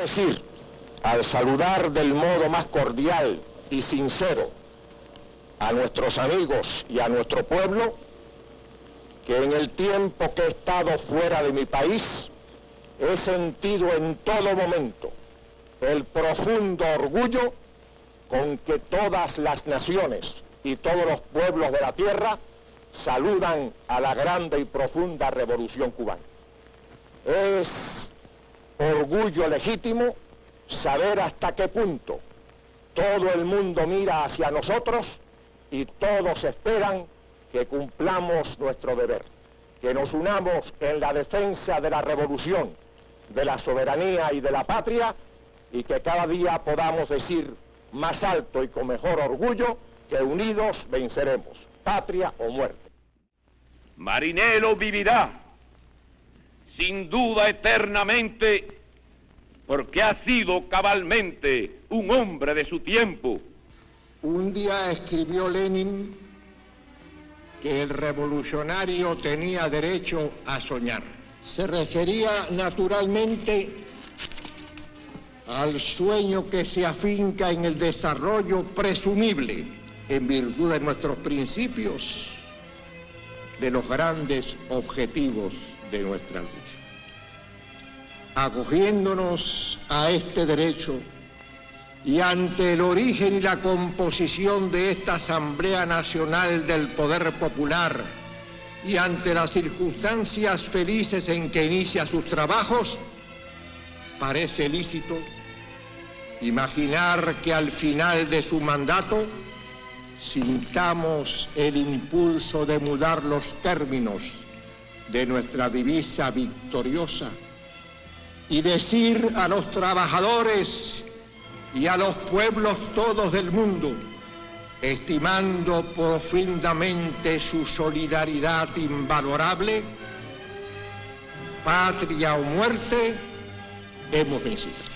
Decir, al saludar del modo más cordial y sincero a nuestros amigos y a nuestro pueblo, que en el tiempo que he estado fuera de mi país, he sentido en todo momento el profundo orgullo con que todas las naciones y todos los pueblos de la tierra saludan a la grande y profunda revolución cubana. Es orgullo legítimo saber hasta qué punto todo el mundo mira hacia nosotros y todos esperan que cumplamos nuestro deber, que nos unamos en la defensa de la revolución, de la soberanía y de la patria y que cada día podamos decir más alto y con mejor orgullo que unidos venceremos, patria o muerte. Marinero vivirá, sin duda eternamente, porque ha sido cabalmente un hombre de su tiempo. Un día escribió Lenin que el revolucionario tenía derecho a soñar. Se refería naturalmente al sueño que se afinca en el desarrollo presumible, en virtud de nuestros principios, de los grandes objetivos de nuestra lucha. Acogiéndonos a este derecho y ante el origen y la composición de esta Asamblea Nacional del Poder Popular y ante las circunstancias felices en que inicia sus trabajos, parece lícito imaginar que al final de su mandato sintamos el impulso de mudar los términos de nuestra divisa victoriosa y decir a los trabajadores y a los pueblos todos del mundo, estimando profundamente su solidaridad invalorable, patria o muerte, hemos vencido.